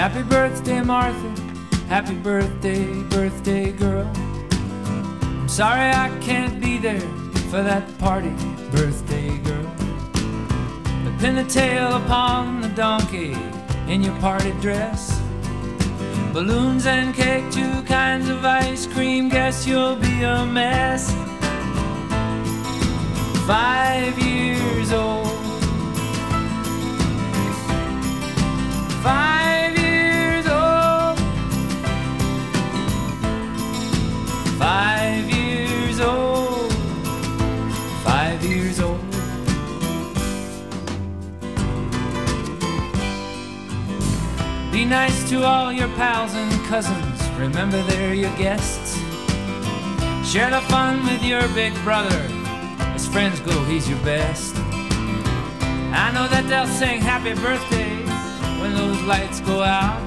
Happy birthday, Martha. Happy birthday, birthday girl. I'm sorry I can't be there for that party, birthday girl. But pin the tail upon the donkey in your party dress. Balloons and cake, two kinds of ice cream. Guess you'll be a mess. Five years years old. Be nice to all your pals and cousins. Remember they're your guests. Share the fun with your big brother. As friends go, he's your best. I know that they'll sing happy birthday when those lights go out.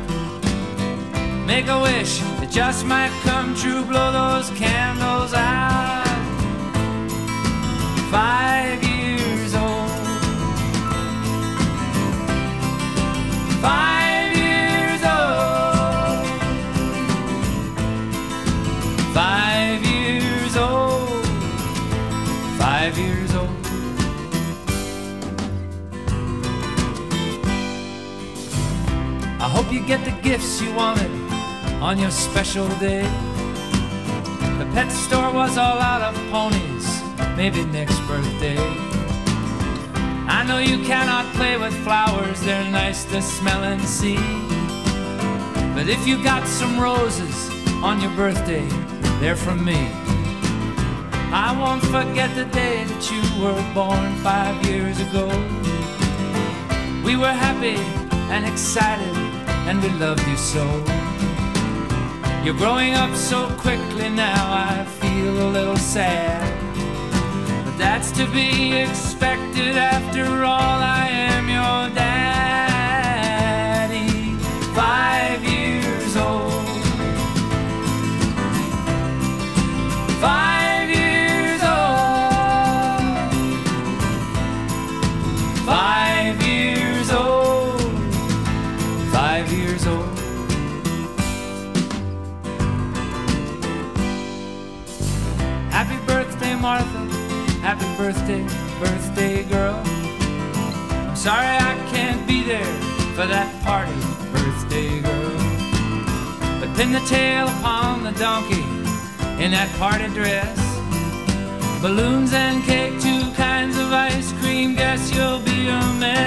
Make a wish that just might come true. Blow those candles out. I hope you get the gifts you wanted on your special day. The pet store was all out of ponies, maybe next birthday. I know you cannot play with flowers, they're nice to smell and see. But if you got some roses on your birthday, they're from me. I won't forget the day that you were born five years ago. We were happy and excited, and we love you so. You're growing up so quickly now, I feel a little sad. But that's to be expected after all, I Martha. Happy birthday, birthday girl. I'm sorry I can't be there for that party, birthday girl. But pin the tail upon the donkey in that party dress. Balloons and cake, two kinds of ice cream. Guess you'll be a mess.